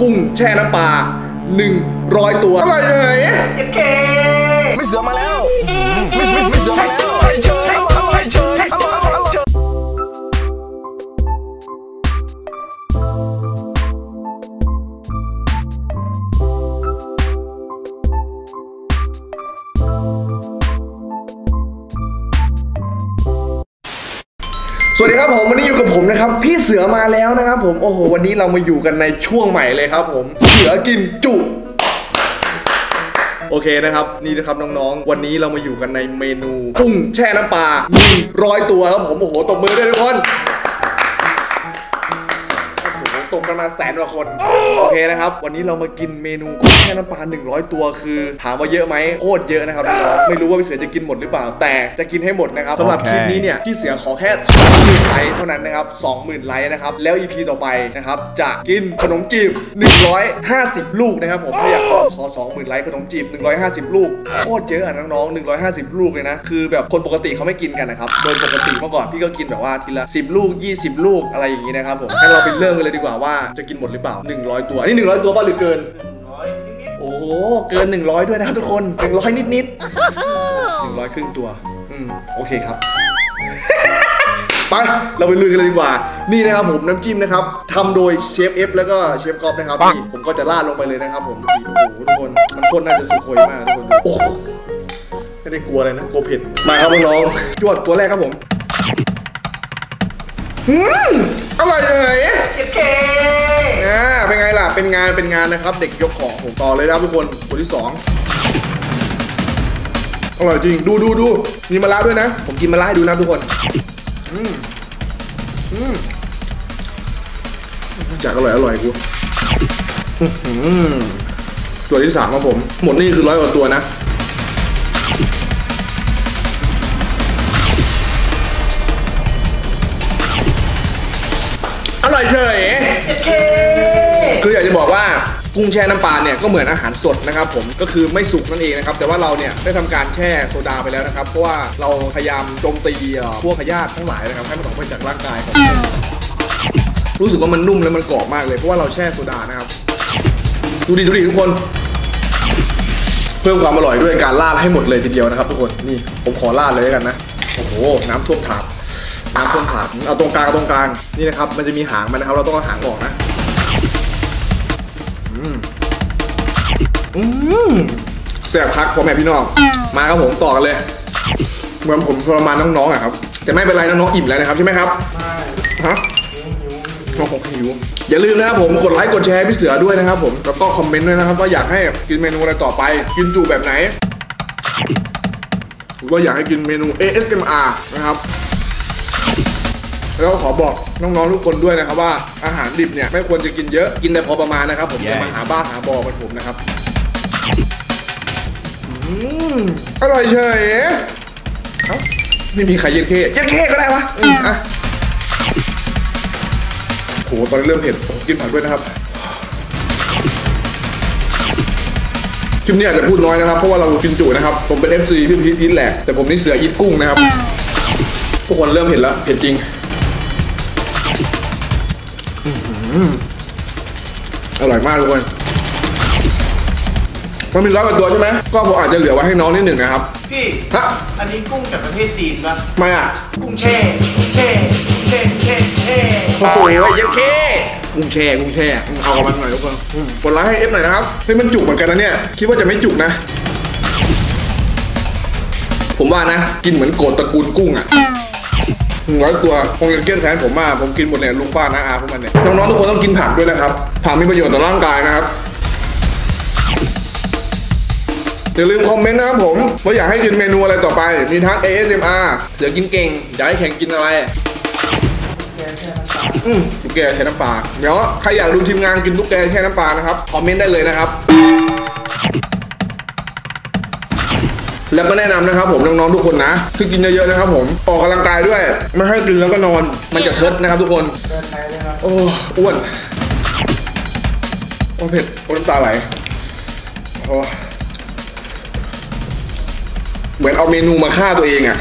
กุ้งแช่น้ำปลาหนึ่งร้อยตัวอร่อยเลยเอเคไม่เสือมาแล้วไม่ไม่ไม่เสือมาแล้ว สวัสดีครับผมวันนี้อยู่กับผมนะครับพี่เสือมาแล้วนะครับผมโอ้โหวันนี้เรามาอยู่กันในช่วงใหม่เลยครับ ผมเสือกินจุโอเคนะครับนี่นะครับน้องๆ วันนี้เรามาอยู่กันในเมนูกุ้งแช่น้ำปลา100ตัวครับผมโอ้โหตบมือด้วยทุกคน กกันมาแสนกว่าคน โอเคนะครับ วันนี้เรามากินเมนูกุ้งแช่น้ำปลา 100 ตัวคือ ถามว่าเยอะไหมโคตรเยอะนะครับน้องๆไม่รู้ว่าพี่เสือจะกินหมดหรือเปล่า แต่จะกินให้หมดนะครับสำหรับคลิปนี้เนี่ยพี่เสือขอแค่20,000ไลค์เท่านั้นนะครับ20,000ไลค์นะครับแล้ว EP ต่อไปนะครับจะกินขนมจีบ 150 ลูกนะครับผมถ้าอยากขอ 20,000ไลค์ขนมจีบ 150 ลูกโคตรเยอะอะน้องๆ150 ลูกเลยนะคือแบบคนปกติเขาไม่กินกันนะครับโดยปกติเมื่อก่อนพี่ก็กินแบบว่าทีละ 10 ลูก 20 ลูกอะไรอย่างนี้นะครับผมงั้เราไปเริ่มกันเลยดีกว่าว่าจะกินหมดหรือเปล่า 100 ตัวอันนี้100 ตัวป่ะหรือเกินร้อยนิดโอ้โห เกิน 100 ด้วยนะครับทุกคน 100 นิดนิดๆ100 ครึ่งตัว อืม โอเคครับ ไป เราไปลุยกันเลยดีกว่า นี่นะครับผมน้ำจิ้มนะครับทำโดยเชฟเอฟแล้วก็เชฟกอฟนะครับนี่ผมก็จะราดลงไปเลยนะครับผมนี่โอ้โหทุกคน มันโคตรน่าจะสุโคยมากทุกคนดูโอ้โหไม่ได้กลัวอะไรนะ กลัวเผ็ด มาครับน้องๆจวดตัวแรกครับผมอืมอร่อยเลยๆเอเคอ่า เป็นงานเป็นงานนะครับ เด็กยกของผมต่อเลยนะทุกคนคนที่สองอร่อยจริง ดูดูดูมีมะระด้วยนะ ผมกินมะระให้ดูนะทุกคน อืมอืมจากอร่อยอร่อยกูตัวที่สามครับผม หมดนี่คือร้อยกว่าตัวนะอร่อยเฉย จะบอกว่ากุ้งแช่น้ำปลาเนี่ยก็เหมือนอาหารสดนะครับผมก็คือไม่สุกนั่นเองนะครับแต่ว่าเราเนี่ยได้ทำการแช่โซดาไปแล้วนะครับเพราะว่าเราพยายามโจมตีอ่อพวกพยาธิทั้งหลายนะครับให้มันออกไปจากร่างกายของรู้สึกว่ามันนุ่มและมันกรอบมากเลยเพราะว่าเราแช่โซดานะครับดูดิดูดิทุกคน เพิ่มความอร่อยด้วยการราดให้หมดเลยทีเดียวนะครับทุกคนนี่ผมขอราดเลยด้วกันนะโอ้โหน้ำท่วมถาดน้ำท่วมถาดเอาตรงกลางเอาตรงกลางนี่นะครับมันจะมีหางมันนะครับ เราต้องเอาหางออกนะ อืมแซ่บพักพ่อแม่พี่น้อง มาครับผมต่อกันเลย เหมือนผมทรมานน้องๆอะครับ แต่ไม่เป็นไรน้องๆอิ่มแล้วนะครับใช่ไหมครับฮะน้องผมหิว อย่าลืมนะครับผมกดไลค์กดแชร์ให้พี่เสือด้วยนะครับผม แล้วก็คอมเมนต์ด้วยนะครับว่าอยากให้กินเมนูอะไรต่อไป กินจูแบบไหนหรือว่าอยากให้กินเมนู ASMR นะครับ แล้วก็ขอบอกน้องๆทุกคนด้วยนะครับว่าอาหารดิบเนี่ยไม่ควรจะกินเยอะกินแต่พอประมาณนะครับผมจะมาหาบ้าหาบอเหมือนผมนะครับอืมอร่อยเฉยเอ้าไม่มีใครเย็นเคเย็นเคก็ได้วะอืมอะโหตอนนี้เริ่มเผ็ดผมกินผักด้วยนะครับคลิปนี้อาจจะพูดน้อยนะครับเพราะว่าเรากินจุนะครับผมเป็น FC พี่พีทอีทแหลกแต่ผมนี่เสืออีทกุ้งนะครับทุกคนเริ่มเห็นแล้วเผ็ดจริง อร่อยมากทุกคนมันมีร้อยกว่าตัวใช่ไหมก็ผมอาจจะเหลือไว้ให้น้องนิดหนึ่งนะครับ พี่ ฮะ อันนี้กุ้งจากประเทศจีนปะทำไม่อะ กุ้งแช่กุ้งแช่กุ้งแช่กุ้งแช่กุ้งแช่โอ้โหเย็นเคกุ้งแช่กุ้งแช่อืมเอากับมันหน่อยทุกคนอืมกดไลค์ให้เอฟหน่อยนะครับเฮ้ยมันจุกเหมือนกันนะเนี่ย คิดว่าจะไม่จุกนะ ผมว่านะ กินเหมือนโกดตระกูลกุ้งอะ หนึ่งร้อยตัวคงจะเกลี้ยงแทนผมมากผมกินหมดเนี่ยลุงป้านะอาพวกมันเนี่ยน้องๆทุกคนต้องกินผักด้วยนะครับผักมีประโยชน์ต่อร่างกายนะครับอย่าลืมคอมเมนต์นะครับผม ว่าอยากให้กินเมนูอะไรต่อไป มีทั้ง ASMR เสือกินเก่ง อยากให้แข่งกินอะไรอืมตุ๊กแกแช่น้ำปลาเดี๋ยวใครอยากดูทีมงานกินตุ๊กแกแช่น้ำปลานะครับ คอมเมนต์ได้เลยนะครับ แล้วก็แนะนำนะครับผมน้องๆทุกคนนะที่กินเยอะๆนะครับผมออกกำลังกายด้วย ไม่ให้กินแล้วก็นอน มันจะเทิดนะครับทุกคนเดินไปเลยครับโอ้อ้วนโอ้เผ็ดโอ้น้ำตาไหลโอ้เหมือนเอาเมนูมาฆ่าตัวเองอะ่ะ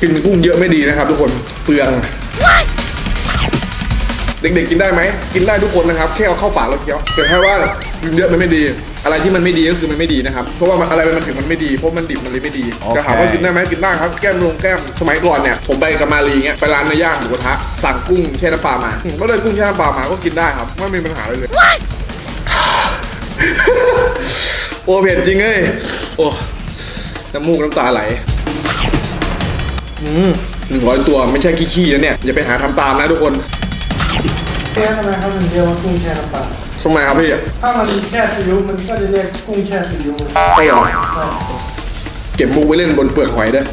กินกุ้งเยอะไม่ดีนะครับทุกคนเปลือง เด็กๆกินได้ไหมกินได้ทุกคนนะครับแค่เอาเข้าปากแล้วเคี้ยวแต่แค่ว่ากินเยอะมันไม่ดี อะไรที่มันไม่ดีก็คือมันไม่ดีนะครับเพราะว่ามันอะไรมันถึงมันไม่ดีเพราะมันดิบมันเลยไม่ดีโอเคจะถามว่ากินได้ไหมกินได้ครับแก้มลงแก้มสมัยก่อนเนี่ยผมไปกับมารีเงี้ยไปร้านเนื้อย่างหมูกระทะสั่งกุ้งแช่น้ำปลามาก็เลยกุ้งแช่น้ำปลามาก็กินได้ครับไม่มีปัญหาเลยเลยโอ้เผ็ดจริงเอ้ยโอ้น้ำมูกน้ำตาไหลอืมหนึ่งร้อยตัวไม่ใช่ขี้ๆนะเนี่ยอย่าไปหาทำตามนะทุกคน แค่ทำไมเขาถึงเรียกว่ากุ้งแช่น้ำปลาทำไมครับพี่ถ้ามันแช่ซีอิ๊วมันก็จะเรียกกุ้งแช่ซีอิ๊วไม่หรอเก็บมุกไว้เล่นบนเปลือกหอยเด้อ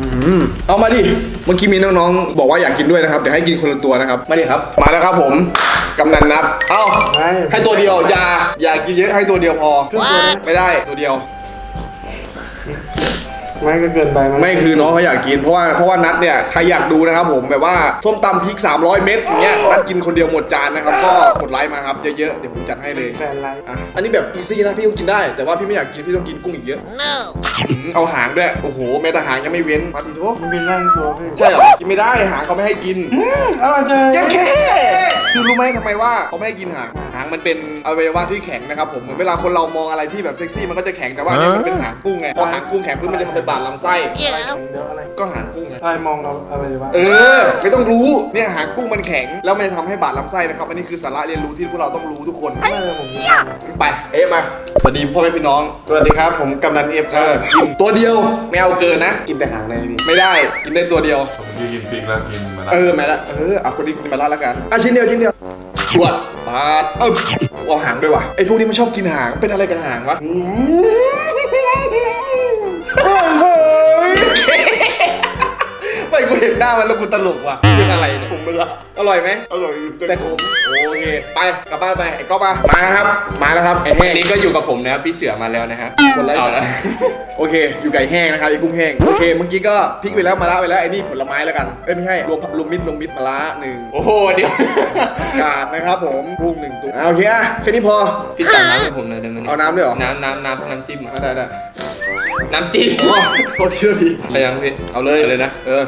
อืมเอามาดิ เมื่อกี้มีน้องๆ บอกว่าอยากกินด้วยนะครับ เดี๋ยวให้กินคนละตัวนะครับ มาดิครับ มาแล้วครับผม กำนันนับ เอ้า ให้ตัวเดียว อย่า อย่ากินเยอะ ให้ตัวเดียวพอ ไม่ได้ ตัวเดียว ไม่ก็เกินไปมั้งไม่คือน้องเขาอยากกินเพราะว่าเพราะว่านัดเนี่ยใครอยากดูนะครับผมแบบว่าส้มตำพริก 300 เม็ดอย่างเงี้ยนัดกินคนเดียวหมดจานนะครับก็กดไลค์มาครับเยอะๆเดี๋ยวผมจัดให้เลยแฟนไลน์อะอันนี้แบบ easy นะพี่ก็กินได้แต่ว่าพี่ไม่อยากกินพี่ต้องกินกุ้งอีกเยอะอืมเอาหางด้วยโอ้โหแม้แต่หางยังไม่เว้นมาติโทมันเป็นร่างตัวพี่ใช่เหรอกินไม่ได้หางเขาไม่ให้กินอร่อยจังยังแค่คือรู้ไหมทำไมว่าเขาไม่ให้กินหางหาง มันเป็นอวัยวะที่แข็งนะครับผมเหมือนเวลาคนเรามองอะไรที่แบบเซ็กซี่มันก็จะแข็งแต่ว่าอันนี่มันเป็นหางกุ้งไงพอหางกุ้งแข็งปุ๊บมันจะทำให้บาดลำไส้เดี๋ยวอะไรก็หางกุ้งไงอะไรมองเราอะไรวะเออ ไม่ต้องรู้เนี่ยหางกุ้งมันแข็ง แล้วมันจะทำให้บาดลำไส้นะครับ อันนี้คือสาระเรียนรู้ที่พวกเราต้องรู้ทุกคนไม่เลยผมกินไป เอ๊ะมาสวัสดีพ่อแม่พี่น้องสวัสดีครับ ผมกำนันเอฟคเอรับอกินตัวเดียวไม่เอาเกินนะ กินแต่หางในนี้ไม่ได้กินได้ตัวเดียว ผมที่กินพริกแล้วกินมาแล้วเออแม่ละเออเอาคนนี้กินมาละแล้วกันอะชิ้นเดียวชิ้นเดียวตรวจ ปาดเออเอาหางด้วยว่ะไอ้พวกนี้มันชอบกินหางเป็นอะไรกันหางวะเฮ้ย ไม่กูเห็นหน้ามันแล้วกูตลกว่ะเป็นอะไรเนี่ยผมไม่ละอร่อยไหมอร่อยแต่ผมโอเคไปกลับบ้านไปไอ้ก๊อฟมามาครับ มาแล้วครับไอ้แห้งวันนี้ก็อยู่กับผมนะครับพี่เสือมาแล้วนะฮะคนไร้เอาละโอเค อยู่ไก่แห้งนะครับไอ้กุ้งแห้งโอเคเมื่อกี้ก็พริกไปแล้วมาละไปแล้วไอ้นี่ผลไม้แล้วกันเอ้ยไม่ใช่รวมรวมมิตรรวมมิตรมาละหนึ่งโอ้โหเดี๋ยวกาดนะครับผมกุ้งหนึ่งตัวอะโอเคอะแค่นี้พอพี่ตักน้ำให้ผมหน่อยได้ไหมเอาน้ำด้วยเหรอน้ำน้ำน้ำน้ำจิ้มอะอะได้ได้น้ำจิ้มอ๋อโทษทีโทษทีอะไรยังพี่เอาเลยเลยนะเออ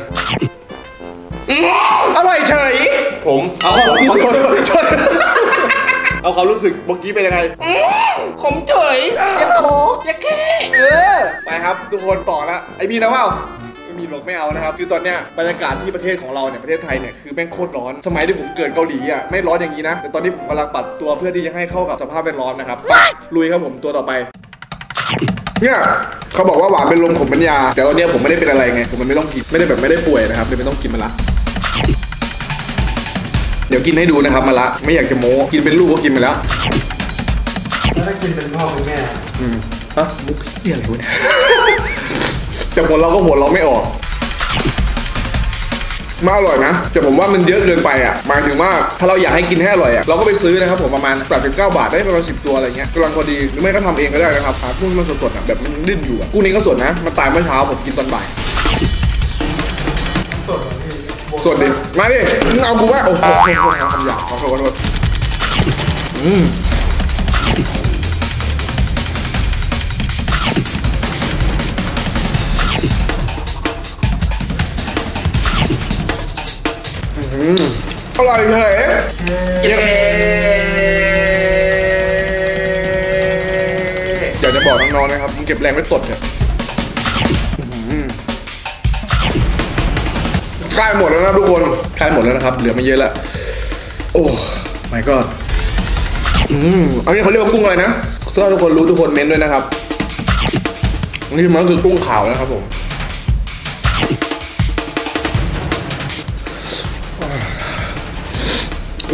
อร่อยเฉย ผมเอาเอาเอาโทษโทษโทษเอาความรู้สึกเมื่อกี้เป็นยังไงผมเฉยเจ็บคออย่าแค่เออ ไปครับ ทุกคนต่อละไอมีนะเปล่าไม่มีหรอกไม่เอานะครับ คือตอนเนี้ยบรรยากาศที่ประเทศของเราเนี่ยประเทศไทยเนี่ยคือแม่งโคตรร้อน สมัยที่ผมเกิดเกาหลีอะไม่ร้อนอย่างนี้นะ แต่ตอนนี้ผมกำลังปรับตัวเพื่อที่จะให้เข้ากับสภาพแวดล้อมนะครับไปลุยครับผมตัวต่อไป เนี่ยเขาบอกว่าหวานเป็นลมขมเป็นยาแต่ตอนเนี้ยผมไม่ได้เป็นอะไรไงผมมันไม่ต้องกินไม่ได้แบบไม่ได้ป่วยนะครับเลยไม่ต้องกินมันละเดี๋ยวกินให้ดูนะครับมาละไม่อยากจะโม้กินเป็นลูกก็กินไปแล้วแล้วถ้ากินเป็นพ่อเป็นแม่อืมฮะมุกเหียอะไรวะเนี่ยแต่ผลเราก็ผลเราไม่ออก มาอร่อยนะ แต่ผมว่ามันเยอะเกินไปอะหมายถึงว่าถ้าเราอยากให้กินให้อร่อยอะเราก็ไปซื้อนะครับผมประมาณ89บาทได้ประมาณ10 ตัวอะไรเงี้ยกำลังพอดีหรือไม่ก็ทำเองก็ได้นะครับหากุ้งที่มันสดๆอะแบบมันยังดิ้นอยู่อะกุ้งนี้ก็สดนะมันตายเมื่อเช้าผมกินตอนบ่ายสดเหรอพี่บวกสดดิมาดิมึงเอากูว่าโอ้โหโทษโทษคำหยาบขอโทษขอโทษอืม อืมอร่อยเฉยเย้อยากจะบอกน้องๆนะครับมึงเก็บแรงไว้ตดเถอะอื้อหือใกล้หมดแล้วนะทุกคนใกล้หมดแล้วนะครับ เหลือไม่เยอะแล้วโอ้ my god อืมอันนี้เขาเรียกว่ากุ้งอะไรนะถ้าทุกคนรู้ทุกคนเม้นด้วยนะครับนี่มันคือกุ้งขาวนะครับผม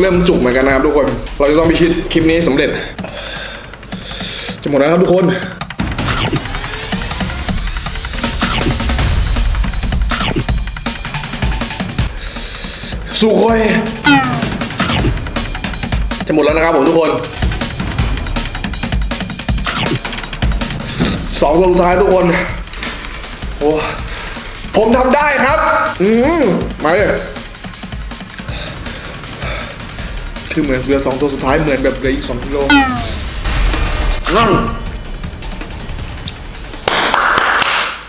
เริ่มจุกเหมือนกันนะครับทุกคน เราจะต้องพิชิตคลิปนี้สำเร็จ จะหมดแล้วครับทุกคนสุโคอยจะหมดแล้วนะครับผมทุกคนสองตัวสุดท้ายทุกคนโอ้ผมทำได้ครับ อืมมาเลย คือเหมือนเหลือสองตัวสุดท้ายเหมือนแบบเหลืออีกสองกิโลนั่ง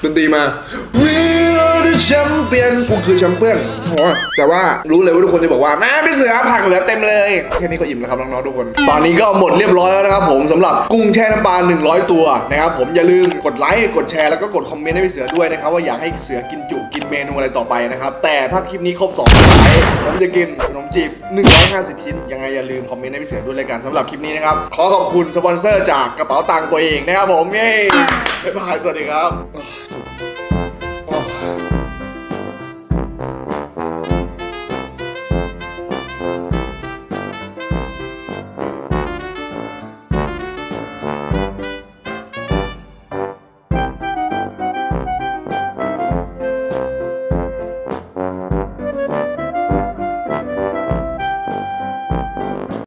ดนตรีมา We are the แชมเปี้ยนกูคือแชมเปี้ยนโอ้แต่ว่ารู้เลยว่าทุกคนจะบอกว่าแม่พี่เสือผักเหลือเต็มเลยแค่นี้ก็อิ่มแล้วครับน้องๆทุกคน ตอนนี้ก็หมดเรียบร้อยแล้วนะครับผมสำหรับกุ้งแช่น้ำปลา100 ตัวนะครับผมอย่าลืมกดไลค์กดแชร์แล้วก็กดคอมเมนต์ให้พี่เสือด้วยนะครับว่าอยากให้เสือกินจุกินเมนูอะไรต่อไปนะครับแต่ถ้าคลิปนี้ครบ2ไลค์ผมจะกินขนมจีบ 150 ชิ้น ยังไงอย่าลืมคอมเมนต์ให้พี่เสือด้วยเลยกันสำหรับคลิปนี้นะครับขอขอบคุณสปอนเซอร์จากกระเป๋าตังค์ตัวเองนะครับผมเย้บ๊ายบายสวัสดีครับ